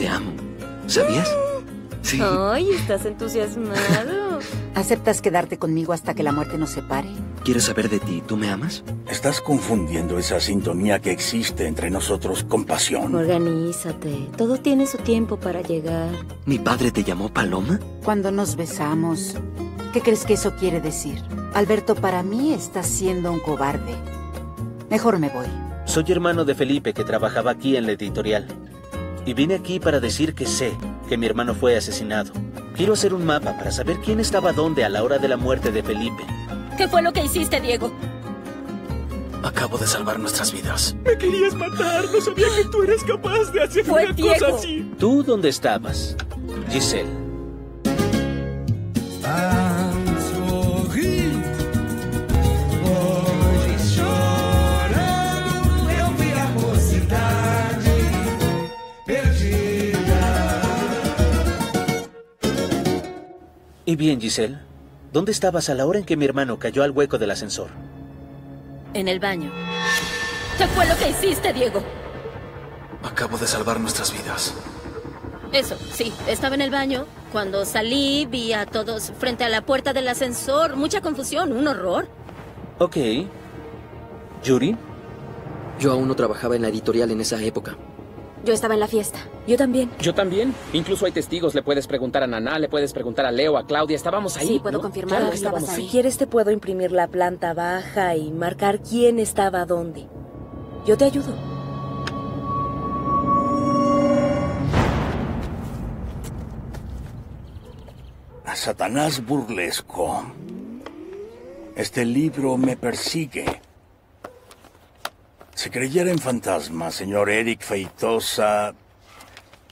te amo. ¿Sabías? Sí. Ay, estás entusiasmado. ¿Aceptas quedarte conmigo hasta que la muerte nos separe? Quiero saber de ti. ¿Tú me amas? Estás confundiendo esa sintonía que existe entre nosotros con pasión. Organízate. Todo tiene su tiempo para llegar. ¿Mi padre te llamó Paloma? Cuando nos besamos, ¿qué crees que eso quiere decir? Alberto, para mí estás siendo un cobarde. Mejor me voy. Soy hermano de Felipe que trabajaba aquí en la editorial. Y vine aquí para decir que sé que mi hermano fue asesinado. Quiero hacer un mapa para saber quién estaba dónde a la hora de la muerte de Felipe. ¿Qué fue lo que hiciste, Diego? Acabo de salvar nuestras vidas. Me querías matar. No sabía que tú eras capaz de hacer Fue una Diego. cosa así. ¿Tú dónde estabas? Giselle. Y bien, Giselle, ¿dónde estabas a la hora en que mi hermano cayó al hueco del ascensor? En el baño. ¿Qué fue lo que hiciste, Diego? Acabo de salvar nuestras vidas. Eso, sí, estaba en el baño. Cuando salí, vi a todos frente a la puerta del ascensor. Mucha confusión, un horror. Ok. ¿Yuri? Yo aún no trabajaba en la editorial en esa época. Yo estaba en la fiesta. Yo también. Yo también. Incluso hay testigos. Le puedes preguntar a Naná, le puedes preguntar a Leo, a Claudia. Estábamos ahí. Sí, puedo ¿no? confirmar Claro que estábamos ahí. ahí. quieres te puedo imprimir la planta baja y marcar quién estaba dónde. Yo te ayudo. A Satanás burlesco. Este libro me persigue. Si creyera en fantasmas, señor Eric Feitosa,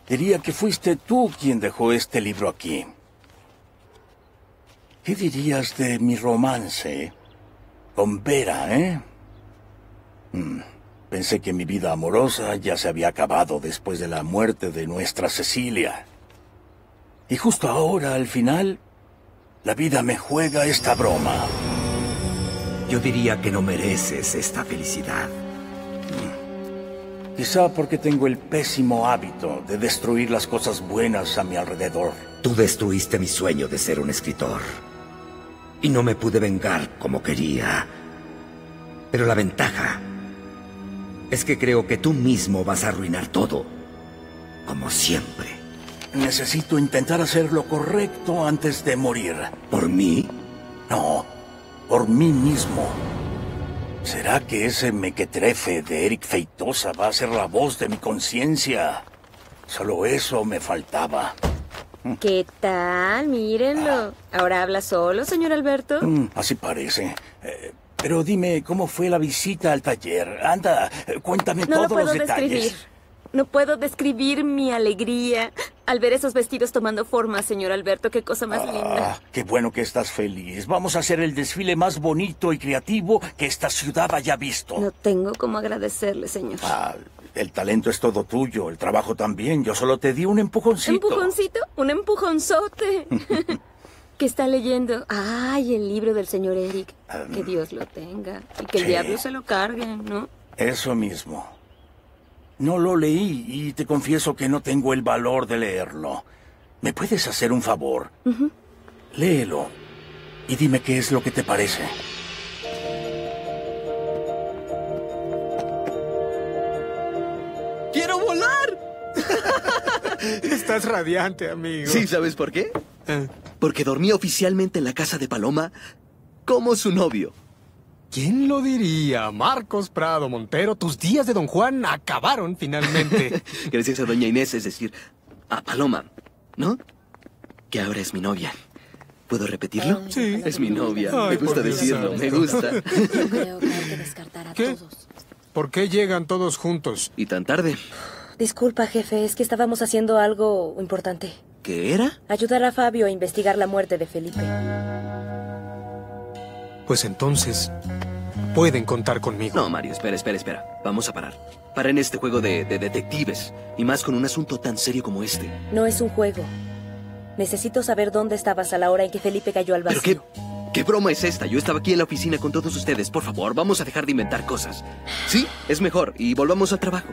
diría que fuiste tú quien dejó este libro aquí. ¿Qué dirías de mi romance con Vera, eh? Hmm, Pensé que mi vida amorosa ya se había acabado después de la muerte de nuestra Cecilia. Y justo ahora, al final, la vida me juega esta broma. Yo diría que no mereces esta felicidad. Quizá porque tengo el pésimo hábito de destruir las cosas buenas a mi alrededor. Tú destruiste mi sueño de ser un escritor. Y no me pude vengar como quería. Pero la ventaja es que creo que tú mismo vas a arruinar todo. Como siempre. Necesito intentar hacer lo correcto antes de morir. ¿Por mí? No, por mí mismo. ¿Será que ese mequetrefe de Eric Feitosa va a ser la voz de mi conciencia? Solo eso me faltaba. ¿Qué tal? Mírenlo. ¿Ahora habla solo, señor Alberto? Mm, así parece. Eh, pero dime, ¿cómo fue la visita al taller? Anda, eh, cuéntame No lo todos los detalles. describir. No puedo describir mi alegría al ver esos vestidos tomando forma, señor Alberto. Qué cosa más linda. Ah, qué bueno que estás feliz. Vamos a hacer el desfile más bonito y creativo que esta ciudad haya visto. No tengo cómo agradecerle, señor. Ah, el talento es todo tuyo, el trabajo también. Yo solo te di un empujoncito. ¿Empujoncito? Un empujonzote. ¿Qué está leyendo? Ay, el libro del señor Eric. Que Dios lo tenga. Y que el sí. diablo se lo cargue, ¿no? Eso mismo. No lo leí y te confieso que no tengo el valor de leerlo. ¿Me puedes hacer un favor? Léelo y dime qué es lo que te parece. ¡Quiero volar! Estás radiante, amigo. Sí, ¿sabes por qué? Eh. Porque dormí oficialmente en la casa de Paloma como su novio. ¿Quién lo diría? Marcos Prado Montero, tus días de Don Juan acabaron finalmente. Gracias a doña Inés, es decir, a Paloma, ¿no? Que ahora es mi novia. ¿Puedo repetirlo? Sí. Es mi novia. Ay, me gusta decirlo, me gusta. Yo creo que hay que descartar a ¿Qué? todos. ¿Por qué llegan todos juntos? Y tan tarde. Disculpa, jefe, es que estábamos haciendo algo importante. ¿Qué era? Ayudar a Fabio a investigar la muerte de Felipe. Pues entonces, pueden contar conmigo. No, Mario, espera, espera, espera. Vamos a parar. Para en este juego de, de detectives. Y más con un asunto tan serio como este. No es un juego. Necesito saber dónde estabas a la hora en que Felipe cayó al ¿Pero vacío. qué, qué broma es esta? Yo estaba aquí en la oficina con todos ustedes. Por favor, vamos a dejar de inventar cosas. Sí, es mejor. Y volvamos al trabajo.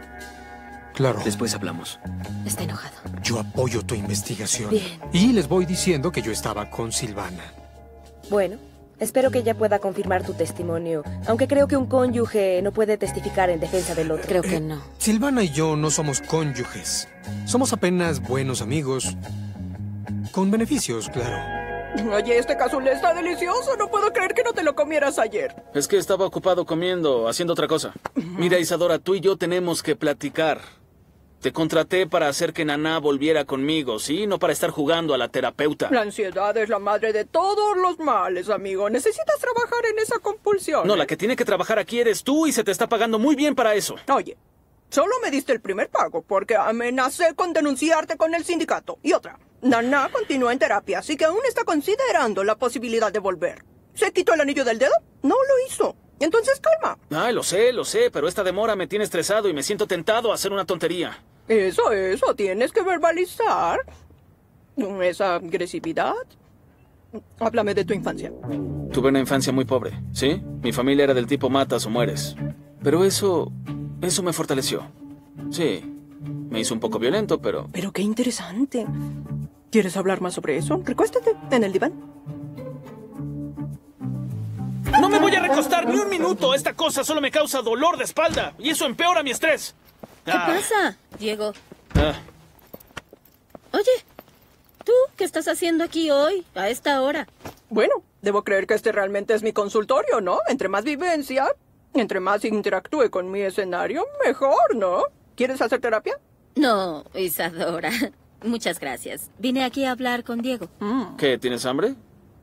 Claro. Después hablamos. Está enojado. Yo apoyo tu investigación. Bien. Y les voy diciendo que yo estaba con Silvana. Bueno, espero que ella pueda confirmar tu testimonio, aunque creo que un cónyuge no puede testificar en defensa del otro. Creo que no. Silvana y yo no somos cónyuges. Somos apenas buenos amigos. Con beneficios, claro. Oye, este cazuela está delicioso. No puedo creer que no te lo comieras ayer. Es que estaba ocupado comiendo, haciendo otra cosa. Mira, Isadora, tú y yo tenemos que platicar. Te contraté para hacer que Naná volviera conmigo, ¿sí? No para estar jugando a la terapeuta. La ansiedad es la madre de todos los males, amigo. Necesitas trabajar en esa compulsión. No, ¿eh? la que tiene que trabajar aquí eres tú y se te está pagando muy bien para eso. Oye, solo me diste el primer pago porque amenacé con denunciarte con el sindicato. Y otra, Nana continúa en terapia, así que aún está considerando la posibilidad de volver. ¿Se quitó el anillo del dedo? No lo hizo. Entonces calma. Ay, lo sé, lo sé, pero esta demora me tiene estresado y me siento tentado a hacer una tontería. Eso, eso, tienes que verbalizar esa agresividad. Háblame de tu infancia. Tuve una infancia muy pobre, ¿sí? Mi familia era del tipo matas o mueres. Pero eso... eso me fortaleció. Sí. Me hizo un poco violento, pero... Pero qué interesante. ¿Quieres hablar más sobre eso? Recuéstate en el diván. No me voy a recostar ni un minuto. Esta cosa solo me causa dolor de espalda. Y eso empeora mi estrés. ¿Qué pasa, Diego? Ah, Oye, ¿tú qué estás haciendo aquí hoy, a esta hora? Bueno, debo creer que este realmente es mi consultorio, ¿no? Entre más vivencia, entre más interactúe con mi escenario, mejor, ¿no? ¿Quieres hacer terapia? No, Isadora. Muchas gracias. Vine aquí a hablar con Diego. ¿Qué? ¿Tienes hambre?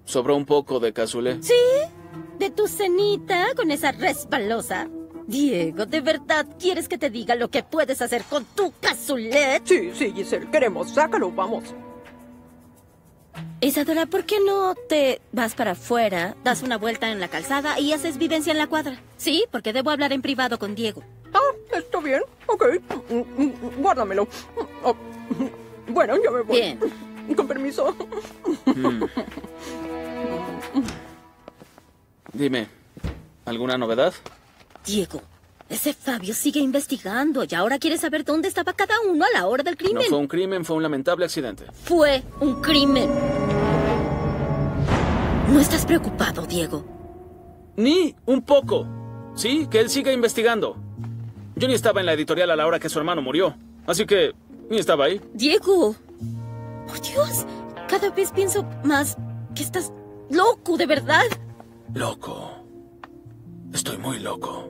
Sobró un poco de cazuela. ¿Sí? ¿De tu cenita con esa resbalosa? Diego, ¿de verdad quieres que te diga lo que puedes hacer con tu cazulet? Sí, sí, Giselle, queremos. Sácalo, vamos. Isadora, ¿por qué no te vas para afuera, das una vuelta en la calzada y haces vivencia en la cuadra? Sí, porque debo hablar en privado con Diego. Ah, está bien. Ok. Guárdamelo. Oh, Bueno, ya me voy. Bien. Con permiso. Mm. Dime, ¿alguna novedad? Diego, ese Fabio sigue investigando y ahora quiere saber dónde estaba cada uno a la hora del No crimen. fue un crimen, fue un lamentable accidente. Fue un crimen. ¿No estás preocupado, Diego? Ni un poco. Sí, que él siga investigando. Yo ni estaba en la editorial a la hora que su hermano murió. Así que ni estaba ahí. Diego. Por Dios, cada vez pienso más que estás loco, de verdad. Loco. Estoy muy loco.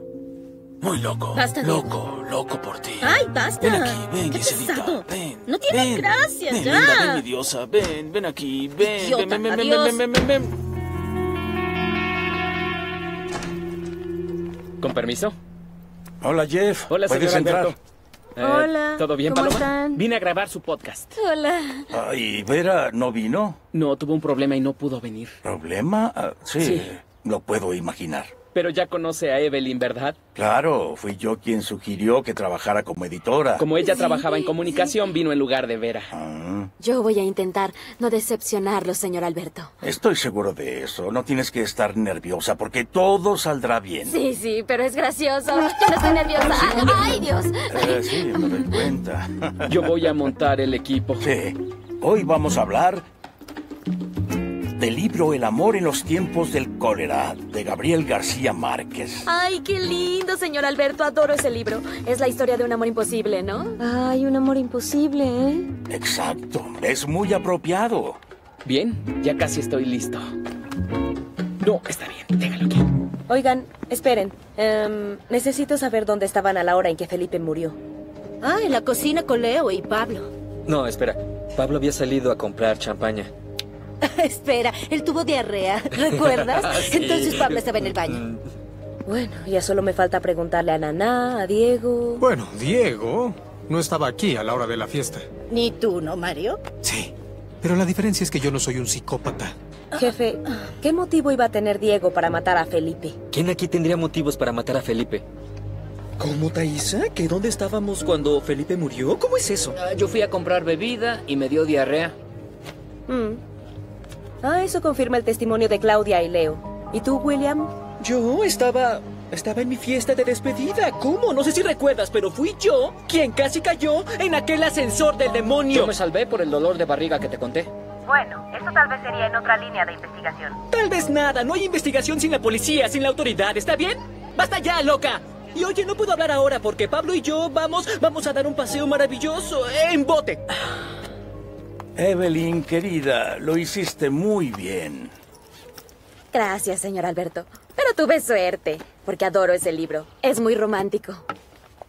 Muy loco. Basta, loco, loco por ti. Ay, basta. Ven aquí, ven, Qué Giselita. pesado. Ven. No tiene ven, gracia, ven, ya. linda, ven, mi diosa. Ven, ven aquí. Ven, Idiota, ven, ven, ven, ven, adiós. ven, ven, ven, ven. Con permiso. Hola, Jeff. Hola, ¿Puedes señor entrar? Alberto. Eh, Hola, ¿Todo bien, ¿cómo Paloma? están? Vine a grabar su podcast. Hola. Ay, Vera, ¿no vino? No, tuvo un problema y no pudo venir. ¿Problema? Ah, sí, Sí. Lo puedo imaginar. Pero ya conoce a Evelyn, ¿verdad? Claro, fui yo quien sugirió que trabajara como editora. Como ella trabajaba en comunicación, vino en lugar de Vera. Ah, Yo voy a intentar no decepcionarlo, señor Alberto. estoy seguro de eso. No tienes que estar nerviosa porque todo saldrá bien. Sí, sí, pero es gracioso. Yo no estoy nerviosa. ¡Ay, Dios! Eh, sí, me doy cuenta. Yo voy a montar el equipo. Sí. Hoy vamos a hablar del libro El amor en los tiempos del cólera de Gabriel García Márquez. Ay, qué lindo, señor Alberto. Adoro ese libro. Es la historia de un amor imposible, ¿no? Ay, un amor imposible, ¿eh? Exacto. Es muy apropiado. Bien, ya casi estoy listo. No, está bien, déjalo aquí. Oigan, esperen. Em, necesito saber dónde estaban a la hora en que Felipe murió. Ah, en la cocina con Leo y Pablo. No, espera. Pablo había salido a comprar champaña. Espera, él tuvo diarrea, ¿recuerdas? Sí. Entonces Pablo estaba en el baño. Bueno, ya solo me falta preguntarle a Naná, a Diego. Bueno, Diego no estaba aquí a la hora de la fiesta. Ni tú, ¿no, Mario? Sí, pero la diferencia es que yo no soy un psicópata. Jefe, ¿qué motivo iba a tener Diego para matar a Felipe? ¿Quién aquí tendría motivos para matar a Felipe? ¿Cómo, Thaisa? ¿Que dónde estábamos cuando Felipe murió? ¿Cómo es eso? Ah, Yo fui a comprar bebida y me dio diarrea. Mm. Ah, eso confirma el testimonio de Claudia y Leo. ¿Y tú, William? Yo estaba Estaba en mi fiesta de despedida. ¿Cómo? No sé si recuerdas, pero fui yo quien casi cayó en aquel ascensor del demonio. Yo me salvé por el dolor de barriga que te conté. Bueno, eso tal vez sería en otra línea de investigación. Tal vez nada. No hay investigación sin la policía, sin la autoridad. ¿Está bien? ¡Basta ya, loca! Y oye, no puedo hablar ahora porque Pablo y yo vamos, vamos a dar un paseo maravilloso en bote. Evelyn, querida, lo hiciste muy bien. Gracias, señor Alberto. Pero tuve suerte, porque adoro ese libro. Es muy romántico.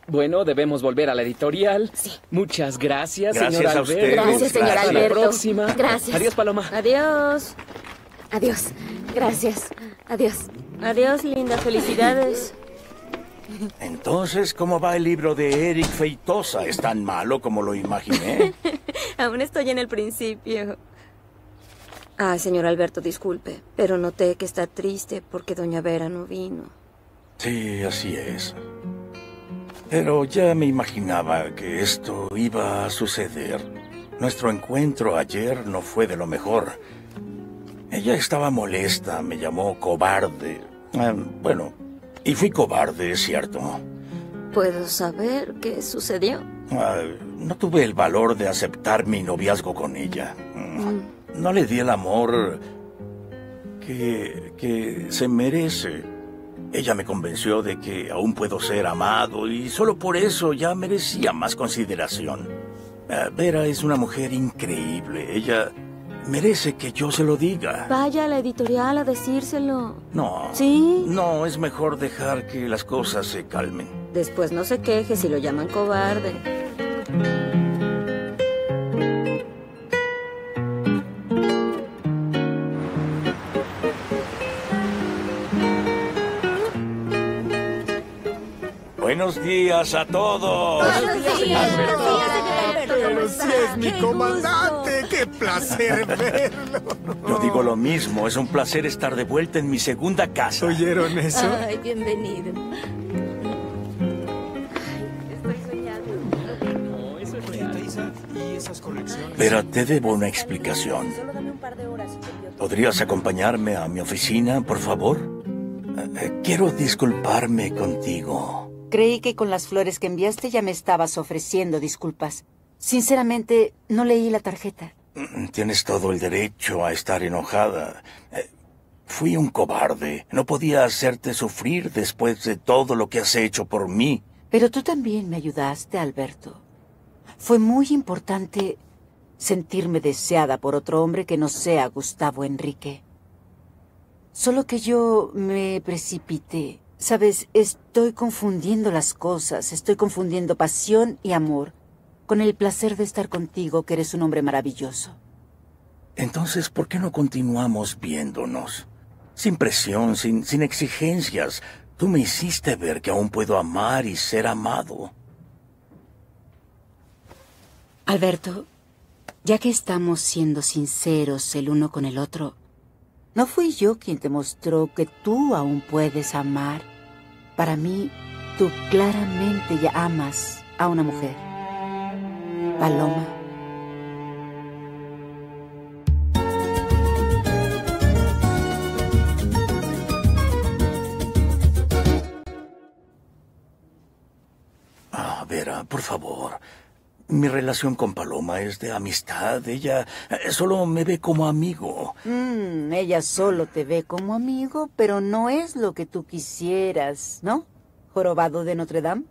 Bueno, debemos volver a la editorial. Sí. Muchas gracias, Gracias señor Alberto. ustedes. Gracias, señor Gracias. Alberto. Hasta la próxima. Gracias. Adiós, Paloma. Adiós. Adiós. Gracias. Adiós. Adiós, linda. Felicidades. Entonces, ¿cómo va el libro de Eric Feitosa? ¿Es tan malo como lo imaginé? Aún estoy en el principio. Ah, señor Alberto, disculpe, pero noté que está triste porque doña Vera no vino. Sí, así es. Pero ya me imaginaba que esto iba a suceder. Nuestro encuentro ayer no fue de lo mejor. Ella estaba molesta, me llamó cobarde. Ah, bueno, y fui cobarde, es cierto. ¿Puedo saber qué sucedió? Ah, no tuve el valor de aceptar mi noviazgo con ella. Mm, No le di el amor que, que se merece. Ella me convenció de que aún puedo ser amado y solo por eso ya merecía más consideración. Ah, Vera es una mujer increíble. Ella merece que yo se lo diga. Vaya a la editorial a decírselo. No. ¿Sí? No, es mejor dejar que las cosas se calmen. Después no se queje si lo llaman cobarde. Buenos días a todos. Pero si es mi comandante, qué placer verlo. Yo digo lo mismo, es un placer estar de vuelta en mi segunda casa. ¿Oyeron eso? Ay, bienvenido. Pero te debo una explicación. ¿Podrías acompañarme a mi oficina, por favor? Eh, eh, Quiero disculparme contigo. Creí que con las flores que enviaste ya me estabas ofreciendo disculpas. Sinceramente, no leí la tarjeta. Mm, Tienes todo el derecho a estar enojada. Eh, Fui un cobarde. No podía hacerte sufrir después de todo lo que has hecho por mí. Pero tú también me ayudaste, Alberto. Fue muy importante sentirme deseada por otro hombre que no sea Gustavo Enrique. Solo que yo me precipité. Sabes, estoy confundiendo las cosas. Estoy confundiendo pasión y amor con el placer de estar contigo, que eres un hombre maravilloso. Entonces, ¿por qué no continuamos viéndonos? Sin presión, sin, sin exigencias. Tú me hiciste ver que aún puedo amar y ser amado. Alberto, ya que estamos siendo sinceros el uno con el otro, ¿no fui yo quien te mostró que tú aún puedes amar? Para mí, tú claramente ya amas a una mujer. Paloma. Ah, Vera, por favor. Mi relación con Paloma es de amistad. Ella eh, solo me ve como amigo. Mm, ella solo te ve como amigo, pero no es lo que tú quisieras, ¿no? Jorobado de Notre Dame.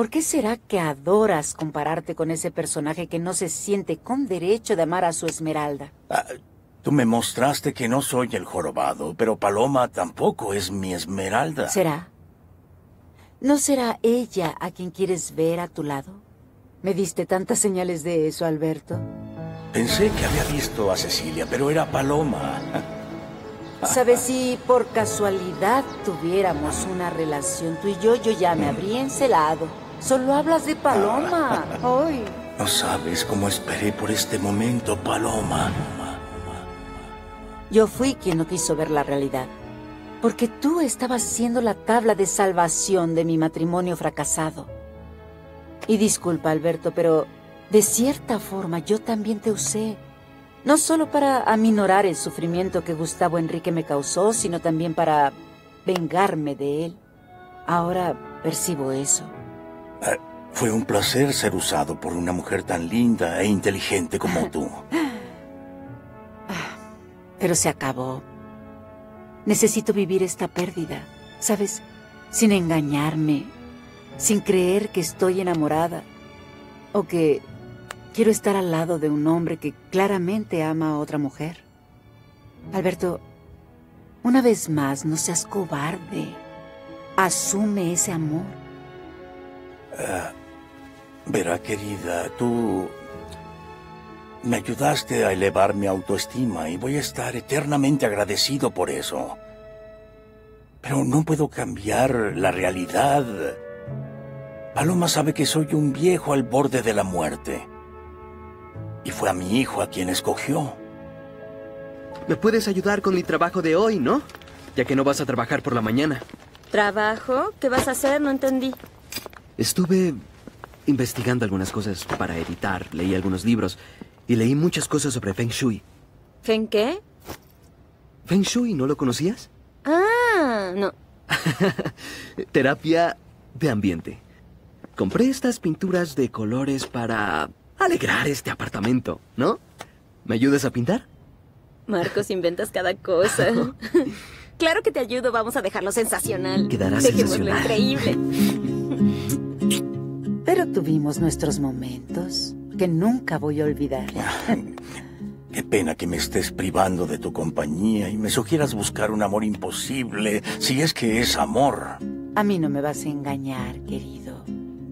¿Por qué será que adoras compararte con ese personaje que no se siente con derecho de amar a su esmeralda? Ah, tú me mostraste que no soy el jorobado, pero Paloma tampoco es mi esmeralda. ¿Será? ¿No será ella a quien quieres ver a tu lado? Me diste tantas señales de eso, Alberto. Pensé que había visto a Cecilia, pero era Paloma. ¿Sabes si por casualidad tuviéramos una relación tú y yo, yo ya me habría encelado? Solo hablas de Paloma. Ay. No sabes cómo esperé por este momento, Paloma. Yo fui quien no quiso ver la realidad. Porque tú estabas siendo la tabla de salvación de mi matrimonio fracasado. Y disculpa, Alberto, pero de cierta forma yo también te usé. No solo para aminorar el sufrimiento que Gustavo Enrique me causó, sino también para vengarme de él. Ahora percibo eso. Fue un placer ser usado por una mujer tan linda e inteligente como tú. Pero se acabó. Necesito vivir esta pérdida, ¿sabes? Sin engañarme, sin creer que estoy enamorada o que quiero estar al lado de un hombre que claramente ama a otra mujer. Alberto, una vez más, no seas cobarde. Asume ese amor. Ah, verá, querida, tú me ayudaste a elevar mi autoestima y voy a estar eternamente agradecido por eso. Pero no puedo cambiar la realidad. Paloma sabe que soy un viejo al borde de la muerte. Y fue a mi hijo a quien escogió. ¿Me puedes ayudar con mi trabajo de hoy, no? Ya que no vas a trabajar por la mañana. ¿Trabajo? ¿Qué vas a hacer? No entendí. Estuve investigando algunas cosas para editar, leí algunos libros y leí muchas cosas sobre Feng Shui. ¿Feng qué? ¿Feng Shui no lo conocías? Ah, no. Terapia de ambiente. Compré estas pinturas de colores para alegrar este apartamento, ¿no? ¿Me ayudas a pintar? Marcos, inventas cada cosa. claro que te ayudo, vamos a dejarlo sensacional. Quedará Dejémoslo sensacional. increíble. Pero tuvimos nuestros momentos que nunca voy a olvidar. Qué pena que me estés privando de tu compañía y me sugieras buscar un amor imposible, si es que es amor. A mí no me vas a engañar, querido.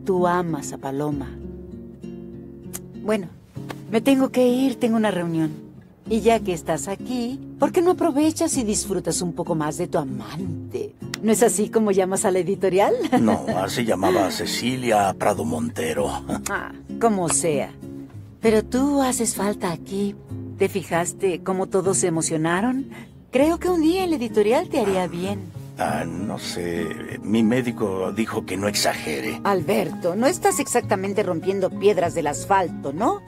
Tú amas a Paloma. Bueno, me tengo que ir, tengo una reunión. Y ya que estás aquí, ¿por qué no aprovechas y disfrutas un poco más de tu amante? ¿No es así como llamas a la editorial? No, así llamaba Cecilia Prado Montero. Ah, como sea. Pero tú haces falta aquí. ¿Te fijaste cómo todos se emocionaron? Creo que un día el editorial te haría bien. Ah, no sé, mi médico dijo que no exagere. Alberto, no estás exactamente rompiendo piedras del asfalto, ¿no?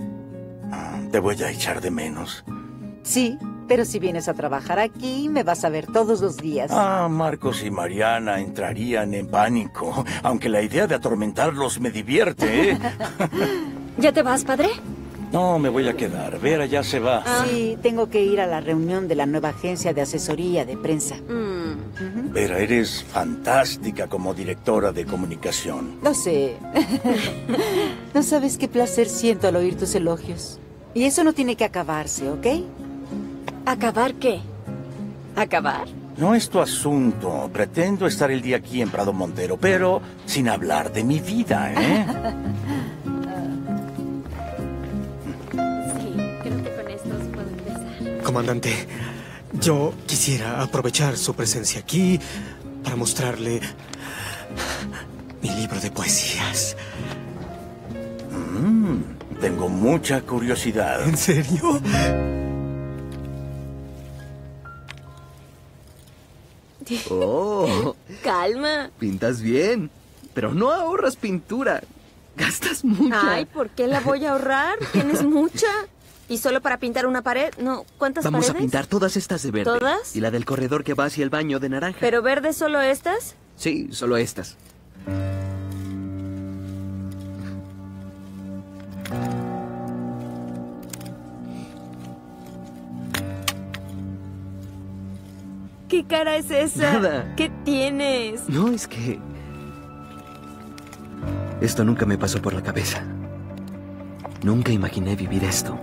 Te voy a echar de menos. Sí, pero si vienes a trabajar aquí, me vas a ver todos los días. Ah, Marcos y Mariana entrarían en pánico, aunque la idea de atormentarlos me divierte, ¿eh? ¿Ya te vas, padre? No, me voy a quedar. Vera ya se va. Sí, tengo que ir a la reunión de la nueva agencia de asesoría de prensa. Vera, eres fantástica como directora de comunicación. Lo sé. no sabes qué placer siento al oír tus elogios. Y eso no tiene que acabarse, ¿ok? ¿Acabar qué? ¿Acabar? No es tu asunto. Pretendo estar el día aquí en Prado Montero, pero sin hablar de mi vida, ¿eh? Sí, creo que con estos puedo empezar. Comandante, yo quisiera aprovechar su presencia aquí para mostrarle mi libro de poesías. Mm, tengo mucha curiosidad. ¿En serio? Oh, Calma. pintas bien. Pero no ahorras pintura. Gastas mucha. Ay, ¿por qué la voy a ahorrar? Tienes mucha. ¿Y solo para pintar una pared? No, ¿cuántas Vamos paredes? a pintar todas estas de verde. ¿Todas? Y la del corredor que va hacia el baño de naranja. ¿Pero verde solo estas? Sí, solo estas. ¿Qué cara es esa? Nada. ¿Qué tienes? No, es que... Esto nunca me pasó por la cabeza. Nunca imaginé vivir esto.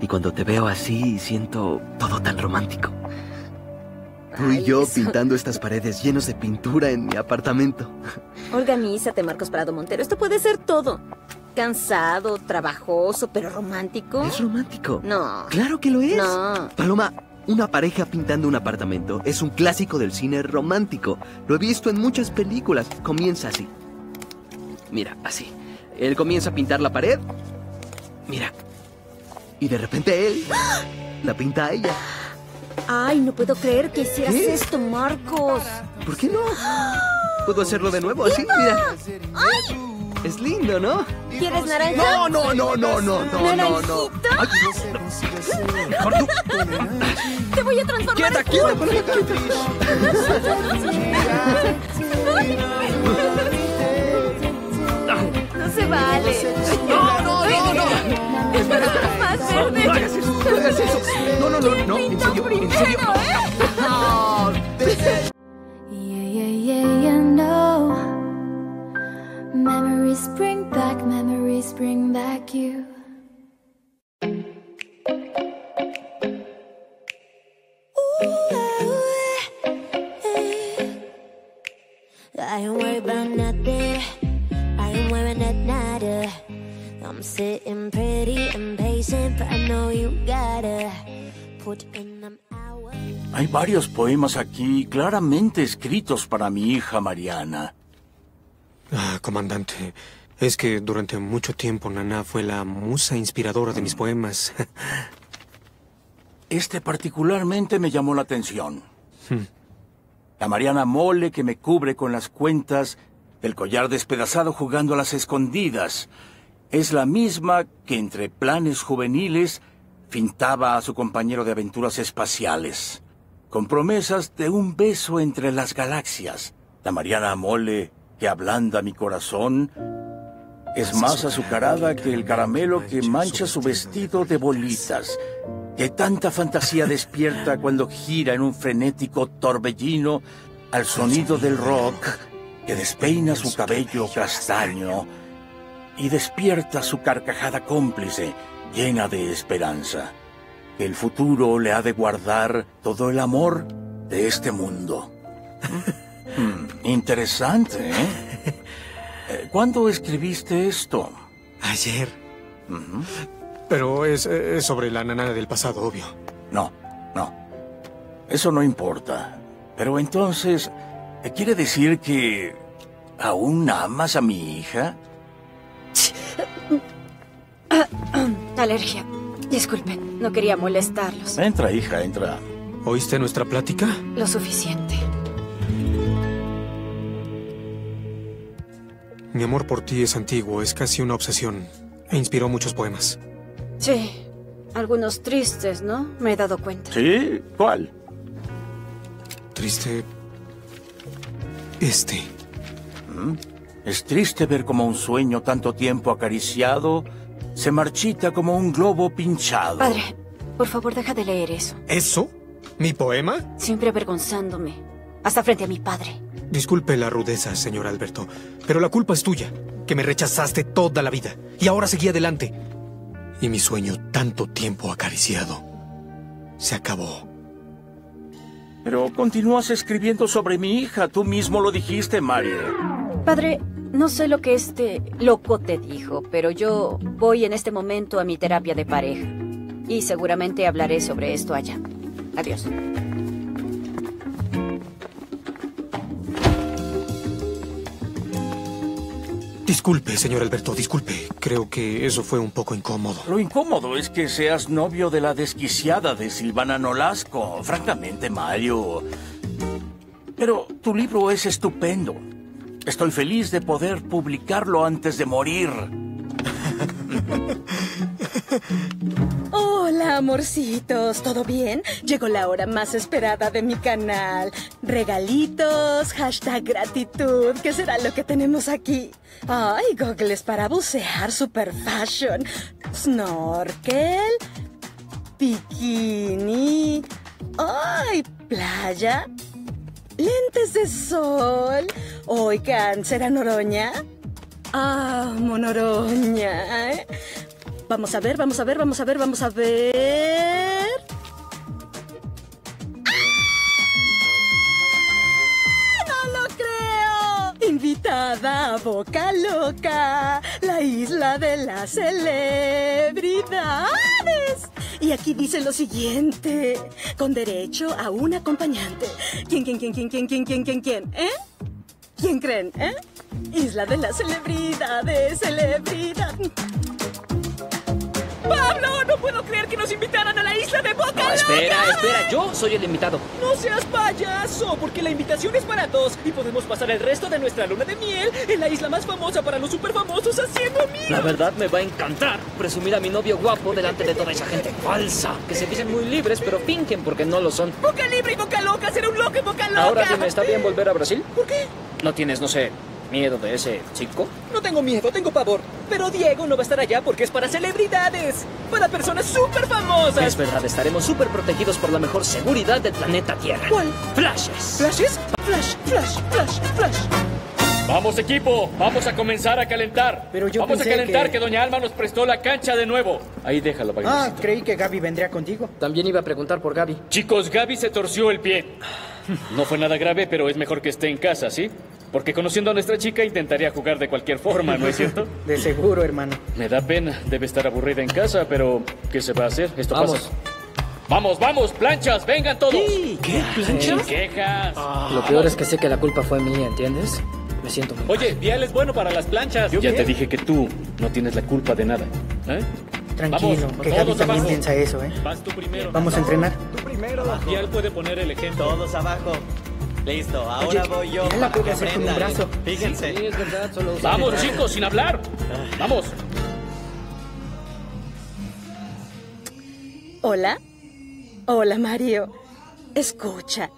Y cuando te veo así, siento todo tan romántico. Tú y yo eso. pintando estas paredes llenos de pintura en mi apartamento. Organízate, Marcos Prado Montero. Esto puede ser todo. Cansado, trabajoso, pero romántico. ¿Es romántico? No. Claro que lo es. No. Paloma, una pareja pintando un apartamento es un clásico del cine romántico. Lo he visto en muchas películas. Comienza así. Mira, así. Él comienza a pintar la pared. Mira. Y de repente él la pinta a ella. Ay, no puedo creer que hicieras ¿Qué? esto, Marcos. ¿Por qué no? ¿Puedo hacerlo de nuevo así? Mira. ¡Ay! Es lindo, ¿no? ¿Quieres naranja? No, no, no, no, no, no, no, no. Ay, mejor tú. Te voy a transformar Quieta, en quieta, No se vale. No, no, no, no. Espera, espera. Más verde. No hagas eso, no hagas eso. No, no, no, no, en serio, en serio. No. Yeah, yeah, yeah, yeah, no. Memories bring back, memories bring back you. I ain't worried about nothing. I ain't wearing that nada. I'm sitting pretty impatient, but I know you gotta put in them hours. Hay varios poemas aquí claramente escritos para mi hija Mariana. Ah, comandante, es que durante mucho tiempo Nana fue la musa inspiradora de mis poemas. Este particularmente me llamó la atención. Hmm. La Mariana Mole que me cubre con las cuentas del collar despedazado jugando a las escondidas. Es la misma que entre planes juveniles fintaba a su compañero de aventuras espaciales. Con promesas de un beso entre las galaxias. La Mariana Mole que ablanda mi corazón es más azucarada que el caramelo que mancha su vestido de bolitas. Que tanta fantasía despierta cuando gira en un frenético torbellino al sonido del rock que despeina su cabello castaño y despierta su carcajada cómplice llena de esperanza. Que el futuro le ha de guardar todo el amor de este mundo. Hmm, interesante, ¿eh? Eh, ¿Cuándo escribiste esto? Ayer. Pero es, es sobre la Nana del pasado, obvio. No, no. Eso no importa. Pero entonces, ¿eh, ¿quiere decir que aún amas a mi hija? Alergia. Disculpen, no quería molestarlos. Entra, hija, entra. ¿Oíste nuestra plática? Lo suficiente. Mi amor por ti es antiguo, es casi una obsesión. E inspiró muchos poemas. Sí, algunos tristes, ¿no? Me he dado cuenta. ¿Sí? ¿Cuál? Triste. Este. ¿Mm? Es triste ver como un sueño tanto tiempo acariciado se marchita como un globo pinchado. Padre, por favor, deja de leer eso. ¿Eso? ¿Mi poema? Siempre avergonzándome. Hasta frente a mi padre. Disculpe la rudeza, señor Alberto, pero la culpa es tuya, que me rechazaste toda la vida y ahora seguí adelante. Y mi sueño, tanto tiempo acariciado, se acabó. Pero continúas escribiendo sobre mi hija, tú mismo lo dijiste, Mario. Padre, no sé lo que este loco te dijo, pero yo voy en este momento a mi terapia de pareja. Y seguramente hablaré sobre esto allá. Adiós. Disculpe, señor Alberto, disculpe. Creo que eso fue un poco incómodo. Lo incómodo es que seas novio de la desquiciada de Silvana Nolasco. Francamente, Mario. Pero tu libro es estupendo. Estoy feliz de poder publicarlo antes de morir. Amorcitos, ¿todo bien? Llegó la hora más esperada de mi canal. Regalitos, hashtag gratitud, ¿qué será lo que tenemos aquí? Ay, gogles para bucear, super fashion, snorkel, bikini, ay, playa, lentes de sol. Oigan, ¿será Noroña? Ah. ¿eh? Vamos a ver, vamos a ver, vamos a ver, vamos a ver. ¡Ah! Invitada a Boca Loca, la isla de las celebridades. Y aquí dice lo siguiente, con derecho a un acompañante. ¿Quién, quién, quién, quién, quién, quién, quién, quién, quién? ¿Eh? ¿Quién creen, eh? Isla de las celebridades, celebridad. ¡Pablo! ¡No puedo creer que nos invitaran a la isla de Boca Loca! Espera, espera, yo soy el invitado. No seas payaso, porque la invitación es para dos y podemos pasar el resto de nuestra luna de miel en la isla más famosa para los superfamosos haciendo amigos. La verdad me va a encantar presumir a mi novio guapo delante de toda esa gente falsa, que se dicen muy libres pero fingen porque no lo son. Boca libre y boca loca, será un loco y boca loca. Ahora dime, ¿está bien volver a Brasil? ¿Por qué? ¿No tienes, no sé, miedo de ese chico? No tengo miedo, tengo pavor. Pero Diego no va a estar allá porque es para celebridades, para personas súper famosas. Es verdad, estaremos súper protegidos por la mejor seguridad del planeta Tierra. ¿Cuál? Flashes. ¿Flashes? Flash, flash, flash, flash. Vamos equipo, vamos a comenzar a calentar. Pero yo vamos a calentar que- que... Doña Alma nos prestó la cancha de nuevo. Ahí déjalo, Ah, Bagnesito. creí que Gaby vendría contigo. También iba a preguntar por Gaby. Chicos, Gaby se torció el pie. No fue nada grave, pero es mejor que esté en casa, ¿sí? Porque conociendo a nuestra chica intentaría jugar de cualquier forma, ¿no es cierto? De seguro, hermano. Me da pena, debe estar aburrida en casa, pero ¿qué se va a hacer? Esto Vamos. pasa. Vamos, vamos, planchas, vengan todos. ¿Qué? Sin quejas. Lo peor es que sé que la culpa fue mía, ¿entiendes? Me siento muy Oye, Vial es bueno para las planchas. Ya te dije que tú no tienes la culpa de nada. ¿eh? Tranquilo, Vamos, que Gaby también abajo. piensa eso, ¿eh? Vas tú primero. Vamos a entrenar. Vial puede poner el ejemplo. Todos abajo. Listo, ahora Oye, voy yo. ya la que hacer con un brazo. Fíjense. Sí, es verdad, solo Vamos, chicos, sin hablar. Vamos. Hola. Hola, Mario. Escucha.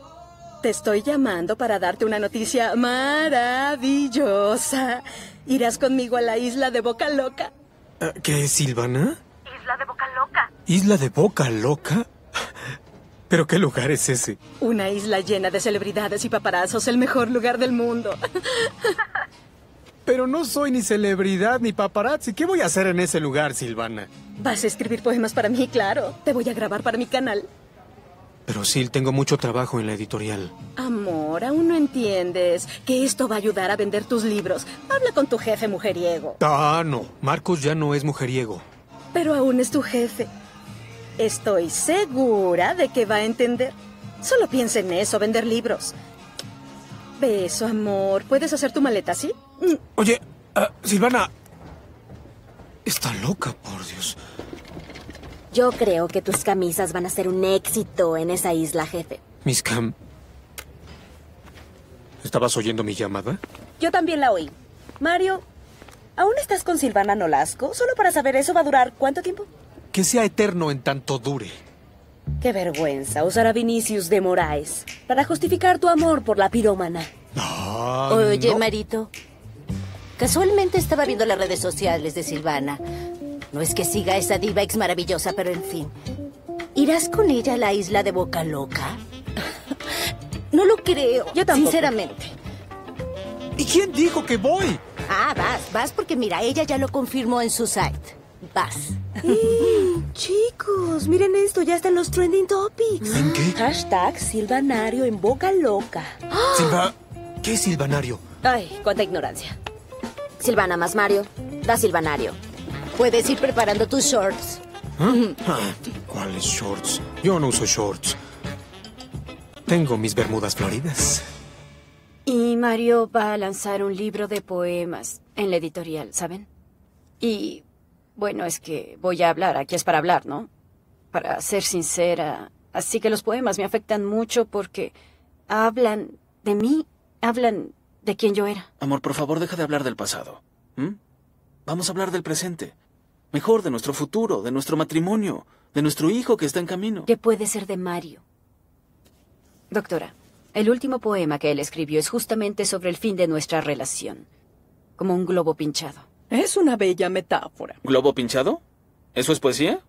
Te estoy llamando para darte una noticia maravillosa. ¿Irás conmigo a la isla de Boca Loca? Eh, ¿Qué es Silvana? Isla de Boca Loca. ¿Isla de Boca Loca? ¿Pero qué lugar es ese? Una isla llena de celebridades y paparazos, el mejor lugar del mundo. Pero no soy ni celebridad ni paparazzi. ¿Qué voy a hacer en ese lugar, Silvana? Vas a escribir poemas para mí, claro. Te voy a grabar para mi canal. Pero Sil, tengo mucho trabajo en la editorial. Amor, aún no entiendes que esto va a ayudar a vender tus libros. Habla con tu jefe mujeriego. Ah, no. Marcos ya no es mujeriego. Pero aún es tu jefe. Estoy segura de que va a entender. Solo piensa en eso, vender libros. Beso, amor. ¿Puedes hacer tu maleta? Mm, Oye, ah, Silvana. Está loca, por Dios. Yo creo que tus camisas van a ser un éxito en esa isla, jefe. Miss Cam. ¿Estabas oyendo mi llamada? Yo también la oí. Mario, ¿aún estás con Silvana Nolasco? Solo para saber eso va a durar cuánto tiempo. Que sea eterno en tanto dure. Qué vergüenza usar a Vinicius de Moraes para justificar tu amor por la pirómana. Ah, Oye, no. Marito. Casualmente estaba viendo las redes sociales de Silvana. No es que siga esa diva ex maravillosa, pero en fin. ¿Irás con ella a la isla de Boca Loca? No lo creo. Yo tampoco. Sinceramente. ¿Y quién dijo que voy? Ah, vas, vas porque mira, ella ya lo confirmó en su site. Vas. Chicos, miren esto, ya están los trending topics. ¿En qué? Hashtag Silvanario en boca loca. Silva. ¿Qué es Silvanario? Ay, cuánta ignorancia. Silvana más Mario, da Silvanario. Puedes ir preparando tus shorts. ¿Ah? Ah, ¿Cuáles shorts? Yo no uso shorts. Tengo mis bermudas floridas. Y Mario va a lanzar un libro de poemas en la editorial, ¿saben? Y bueno, es que voy a hablar, aquí es para hablar, ¿no? Para ser sincera. Así que los poemas me afectan mucho porque hablan de mí, hablan de quién yo era. Amor, por favor, deja de hablar del pasado. Vamos a hablar del presente. Mejor de nuestro futuro, de nuestro matrimonio, de nuestro hijo que está en camino. ¿Qué puede ser de Mario? Doctora, el último poema que él escribió es justamente sobre el fin de nuestra relación, como un globo pinchado. Es una bella metáfora. ¿Globo pinchado? ¿Eso es poesía?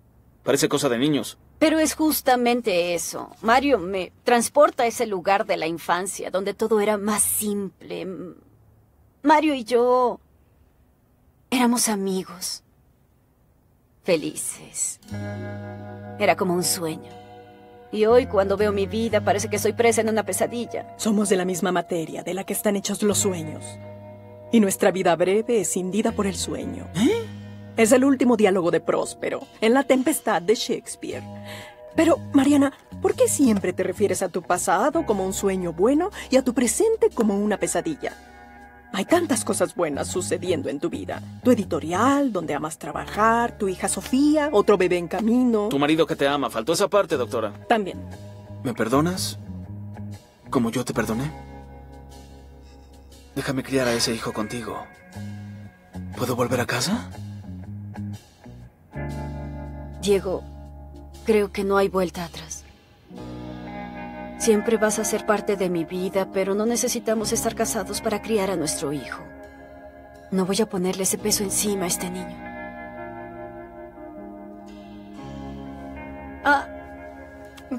Parece cosa de niños. Pero es justamente eso. Mario me transporta a ese lugar de la infancia donde todo era más simple. Mario y yo éramos amigos. Felices. Era como un sueño. Y hoy cuando veo mi vida parece que soy presa en una pesadilla. Somos de la misma materia de la que están hechos los sueños. Y nuestra vida breve es cindida por el sueño. Es el último diálogo de Próspero, en La Tempestad de Shakespeare. Pero, Mariana, ¿por qué siempre te refieres a tu pasado como un sueño bueno y a tu presente como una pesadilla? Hay tantas cosas buenas sucediendo en tu vida. Tu editorial, donde amas trabajar, tu hija Sofía, otro bebé en camino. Tu marido que te ama. Faltó esa parte, doctora. También. ¿Me perdonas? ¿Como yo te perdoné? Déjame criar a ese hijo contigo. ¿Puedo volver a casa? Diego, creo que no hay vuelta atrás. Siempre vas a ser parte de mi vida, pero no necesitamos estar casados para criar a nuestro hijo. No voy a ponerle ese peso encima a este niño. Ah,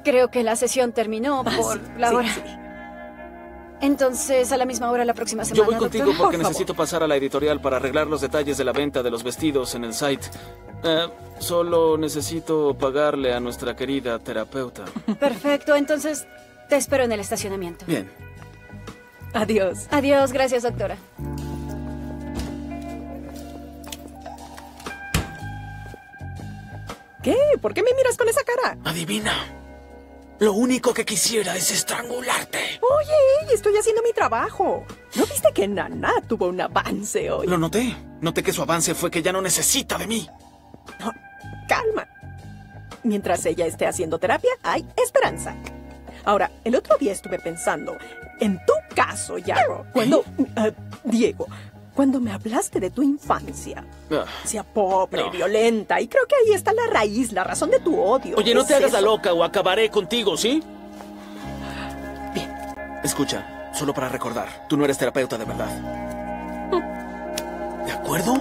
creo que la sesión terminó Ah, por sí, la sí, hora. sí. Entonces, a la misma hora la próxima semana. Yo voy contigo doctor. porque Por favor. necesito pasar a la editorial para arreglar los detalles de la venta de los vestidos en el site. Eh, solo necesito pagarle a nuestra querida terapeuta. Perfecto, entonces te espero en el estacionamiento. Bien. Adiós. Adiós, gracias, doctora. ¿Qué? ¿Por qué me miras con esa cara? Adivina. Lo único que quisiera es estrangularte. Oye, estoy haciendo mi trabajo. ¿No viste que Nana tuvo un avance hoy? Lo noté. Noté que su avance fue que ya no necesita de mí. Calma. Mientras ella esté haciendo terapia, hay esperanza. Ahora, el otro día estuve pensando, en tu caso, Yago, cuando... eh, Diego, cuando me hablaste de tu infancia, Ah. sea pobre, No. violenta, y creo que ahí está la raíz, la razón de tu odio. Oye, no ¿Es te hagas la loca o acabaré contigo, ¿sí? Bien. Escucha, solo para recordar, tú no eres terapeuta de verdad. ¿De acuerdo?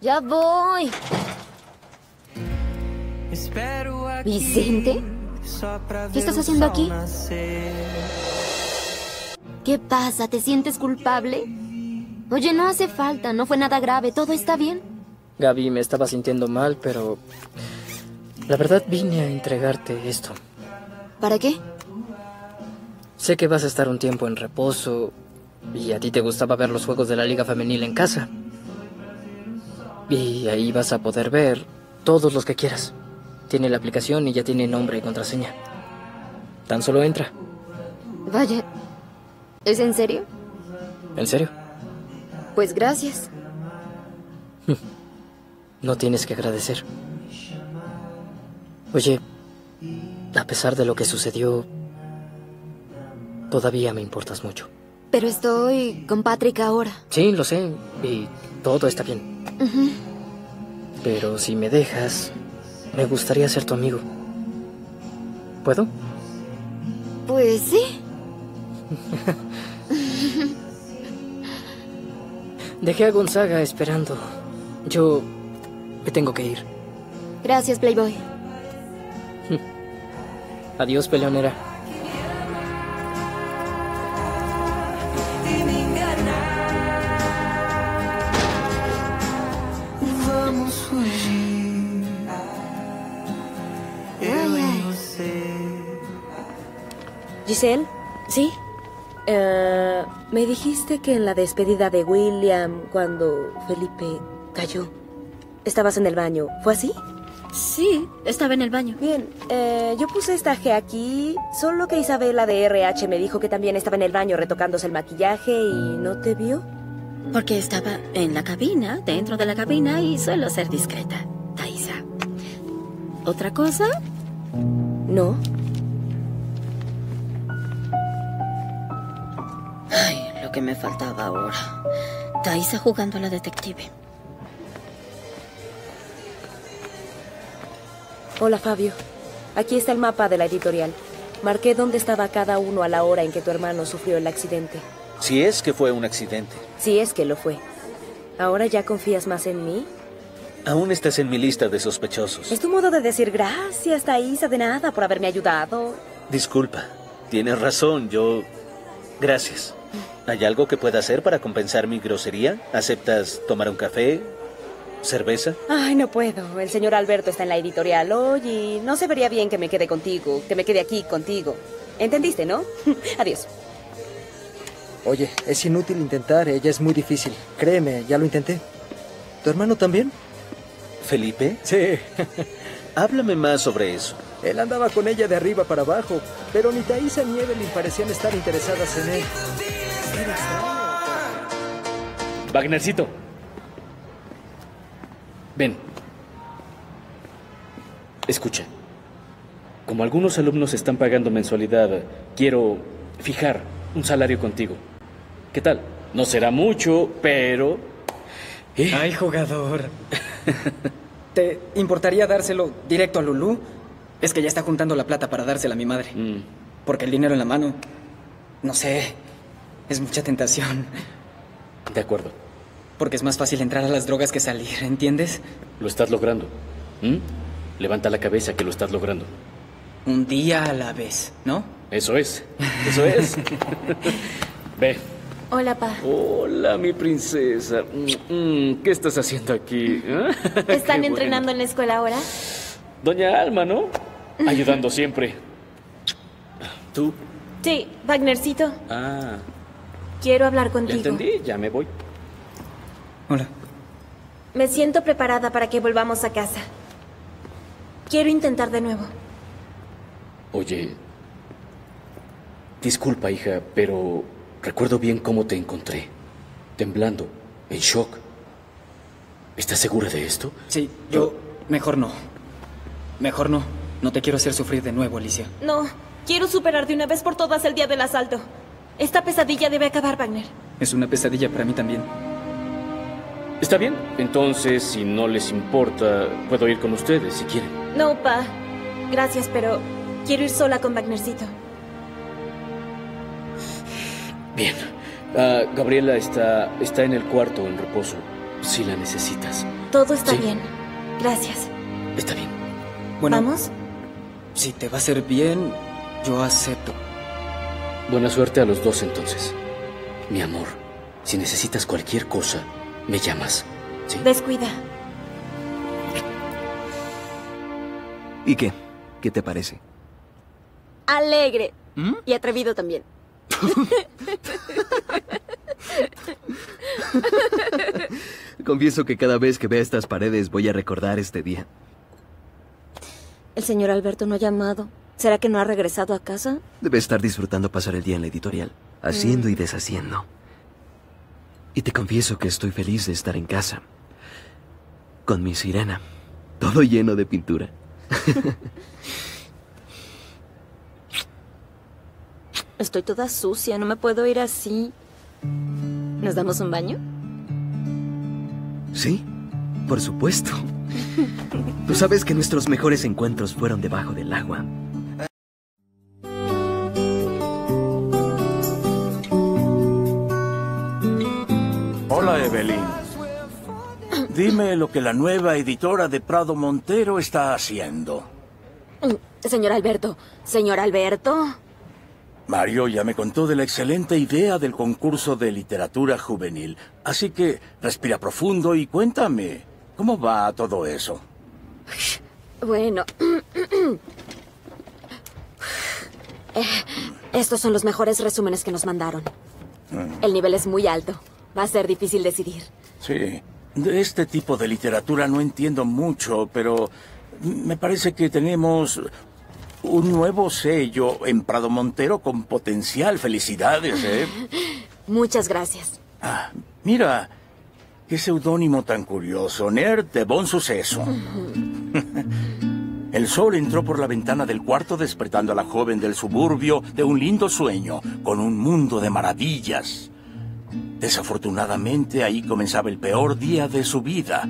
Ya voy. ¿Vicente? ¿Qué estás haciendo aquí? ¿Qué pasa? ¿Te sientes culpable? Oye, no hace falta, no fue nada grave, todo está bien. Gaby, me estaba sintiendo mal, pero... La verdad vine a entregarte esto. ¿Para qué? Sé que vas a estar un tiempo en reposo y a ti te gustaba ver los juegos de la Liga Femenil en casa. Y ahí vas a poder ver todos los que quieras. Tiene la aplicación y ya tiene nombre y contraseña. Tan solo entra. Vaya, ¿es en serio? ¿En serio? Pues gracias. No tienes que agradecer. Oye, a pesar de lo que sucedió, todavía me importas mucho. Pero estoy con Patrick ahora. Sí, lo sé, y todo está bien. Pero si me dejas, me gustaría ser tu amigo. ¿Puedo? Pues sí. Dejé a Gonzaga esperando. Yo me tengo que ir. Gracias, Playboy. Adiós, peleonera. Vamos fugir. Eu e você. Giselle, ¿Sí? eh, me dijiste que en la despedida de William, cuando Felipe cayó, estabas en el baño. ¿Fue así? Sí, estaba en el baño. Bien, eh, yo puse esta G aquí, solo que Isabela de RH me dijo que también estaba en el baño retocándose el maquillaje y no te vio. Porque estaba en la cabina, dentro de la cabina, y suelo ser discreta, Thaisa. ¿Otra cosa? No. Ay, lo que me faltaba ahora. Thaisa jugando a la detective. Hola Fabio, aquí está el mapa de la editorial. Marqué dónde estaba cada uno a la hora en que tu hermano sufrió el accidente. Si es que fue un accidente. Si es que lo fue. ¿Ahora ya confías más en mí? Aún estás en mi lista de sospechosos. Es tu modo de decir gracias, Thaisa, de nada por haberme ayudado. Disculpa. Tienes razón, yo... Gracias. ¿Hay algo que pueda hacer para compensar mi grosería? ¿Aceptas tomar un café? ¿Cerveza? Ay, no puedo. El señor Alberto está en la editorial hoy y no se vería bien que me quede contigo, que me quede aquí contigo. ¿Entendiste, no? Adiós. Oye, es inútil intentar, ella es muy difícil. Créeme, ya lo intenté. ¿Tu hermano también? ¿Felipe? Sí. Háblame más sobre eso. Él andaba con ella de arriba para abajo, pero ni Thaisa ni Evelyn parecían estar interesadas en él. Wagnercito. Ven. Escucha. Como algunos alumnos están pagando mensualidad, quiero fijar un salario contigo. ¿Qué tal? No será mucho, pero... ¿Eh? Ay, jugador. ¿Te importaría dárselo directo a Lulú? Es que ya está juntando la plata para dársela a mi madre. Mm. Porque el dinero en la mano, no sé, es mucha tentación. De acuerdo. Porque es más fácil entrar a las drogas que salir, ¿entiendes? Lo estás logrando. ¿Mm? Levanta la cabeza que lo estás logrando. Un día a la vez, ¿no? Eso es. Eso es. Ve. Hola, pa. Hola, mi princesa. Mm, mm, ¿Qué estás haciendo aquí? ¿Eh? ¿Están Qué entrenando en la escuela ahora? Doña Alma, ¿no? Ayudando siempre. ¿Tú? Sí, Wagnercito. Ah, Quiero hablar ya contigo. entendí. Ya me voy. Hola. Me siento preparada para que volvamos a casa. Quiero intentar de nuevo. Oye, disculpa, hija, pero recuerdo bien cómo te encontré. Temblando, en shock. ¿Estás segura de esto? Sí, yo mejor no. Mejor no. No te quiero hacer sufrir de nuevo, Alicia. No, quiero superar de una vez por todas el día del asalto. Esta pesadilla debe acabar, Wagner. Es una pesadilla para mí también. Está bien. Entonces, si no les importa, puedo ir con ustedes si quieren. No, pa. Gracias, pero quiero ir sola con Wagnercito. Bien. Ah, Gabriela está, está en el cuarto en reposo, si la necesitas. Todo está Sí. bien. Gracias. Está bien. Bueno, ¿Vamos? si te va a hacer bien, yo acepto. Buena suerte a los dos entonces. Mi amor, si necesitas cualquier cosa, me llamas. ¿Sí? Descuida. ¿Y qué? ¿Qué te parece? Alegre. ¿Mm? Y atrevido también. Confieso que cada vez que vea estas paredes voy a recordar este día. El señor Alberto no ha llamado. ¿Será que no ha regresado a casa? Debe estar disfrutando pasar el día en la editorial, haciendo y deshaciendo. Y te confieso que estoy feliz de estar en casa. Con mi sirena. Todo lleno de pintura. Estoy toda sucia, no me puedo ir así. ¿Nos damos un baño? Sí, por supuesto. Tú sabes que nuestros mejores encuentros fueron debajo del agua. Dime lo que la nueva editora de Prado Montero está haciendo. Señor Alberto. Señor Alberto. Mario ya me contó de la excelente idea del concurso de literatura juvenil. Así que respira profundo y cuéntame, ¿cómo va todo eso? Bueno. Eh, estos son los mejores resúmenes que nos mandaron. Mm, El nivel es muy alto. Va a ser difícil decidir. Sí, de este tipo de literatura no entiendo mucho, pero me parece que tenemos un nuevo sello en Prado Montero con potencial. Felicidades, ¿eh? Muchas gracias. Ah, mira, qué seudónimo tan curioso. Nerd de Bon Suceso. El sol entró por la ventana del cuarto despertando a la joven del suburbio de un lindo sueño, con un mundo de maravillas. Desafortunadamente ahí comenzaba el peor día de su vida.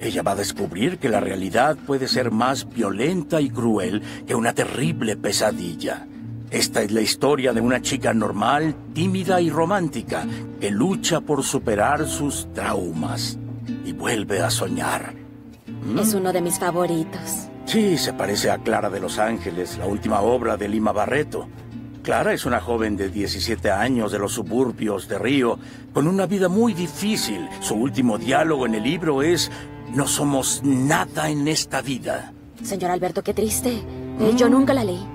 Ella va a descubrir que la realidad puede ser más violenta y cruel que una terrible pesadilla. Esta es la historia de una chica normal, tímida y romántica, que lucha por superar sus traumas y vuelve a soñar. Es uno de mis favoritos. Sí, se parece a Clara de Los Ángeles, la última obra de Lima Barreto. Clara es una joven de 17 años de los suburbios de Río, con una vida muy difícil. Su último diálogo en el libro es, no somos nada en esta vida. Señor Alberto, qué triste. Eh, Yo nunca la leí.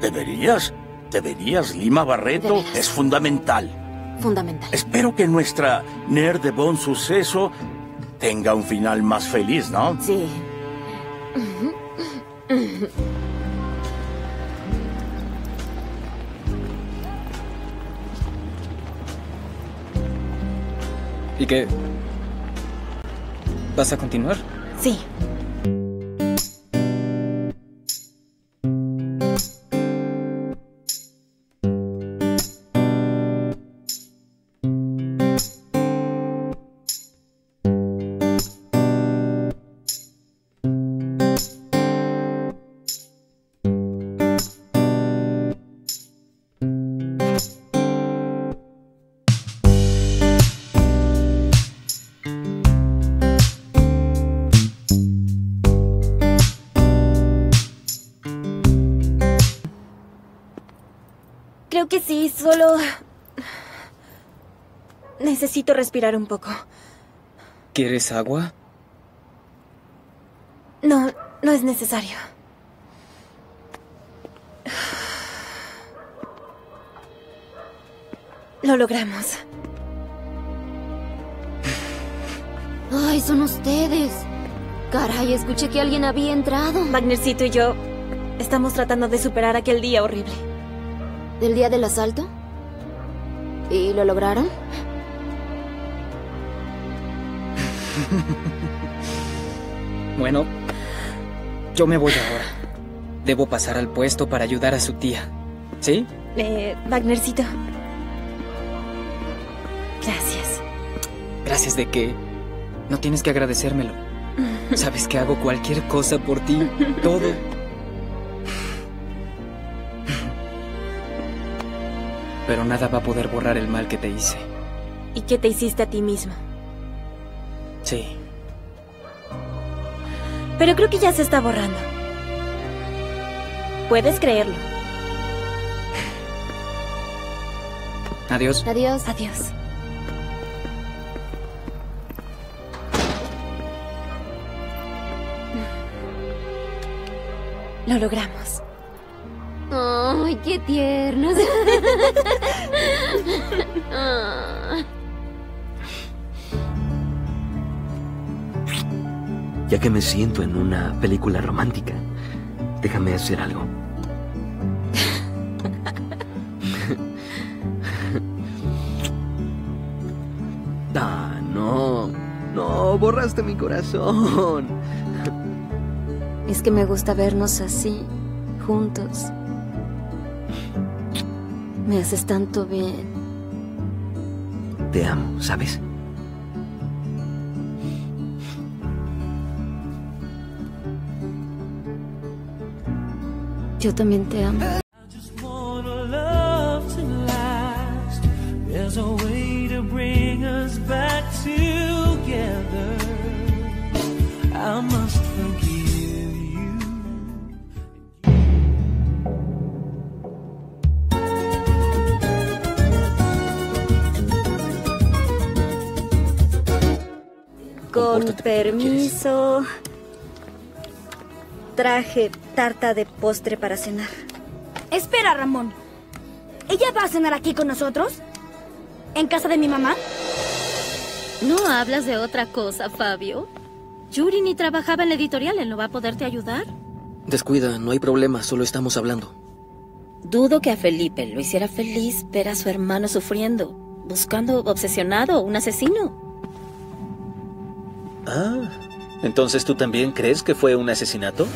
¿Deberías? Deberías, Lima Barreto, es fundamental. Fundamental. Espero que nuestra Nerd de Bon Suceso tenga un final más feliz, ¿no? Sí. ¿Y qué? ¿Vas a continuar? Sí. Que sí, solo... Necesito respirar un poco. ¿Quieres agua? No, no es necesario. Lo logramos. Ay, son ustedes. Caray, escuché que alguien había entrado. Magnercito y yo estamos tratando de superar aquel día horrible. ¿Del día del asalto? ¿Y lo lograron? Bueno, yo me voy ahora. Debo pasar al puesto para ayudar a su tía. ¿Sí? Eh, Wagnercito. Gracias. Gracias de que... No tienes que agradecérmelo. Sabes que hago cualquier cosa por ti. Todo. Pero nada va a poder borrar el mal que te hice. ¿Y qué te hiciste a ti mismo? Sí. Pero creo que ya se está borrando. Puedes creerlo. Adiós. Adiós. Adiós. Lo logramos. Ay, qué tiernos. Ah. Ya que me siento en una película romántica, déjame hacer algo. Ah, no. No, borraste mi corazón. Es que me gusta vernos así, juntos. Me haces tanto bien. Te amo, ¿sabes? Yo también te amo. Con permiso. Traje tarta de postre para cenar. Espera, Ramón. ¿Ella va a cenar aquí con nosotros? ¿En casa de mi mamá? ¿No hablas de otra cosa, Fabio? Yuri ni trabajaba en la editorial, él no va a poderte ayudar. Descuida, no hay problema, solo estamos hablando. Dudo que a Felipe lo hiciera feliz ver a su hermano sufriendo, buscando obsesionado un asesino. Ah, entonces tú también crees que fue un asesinato?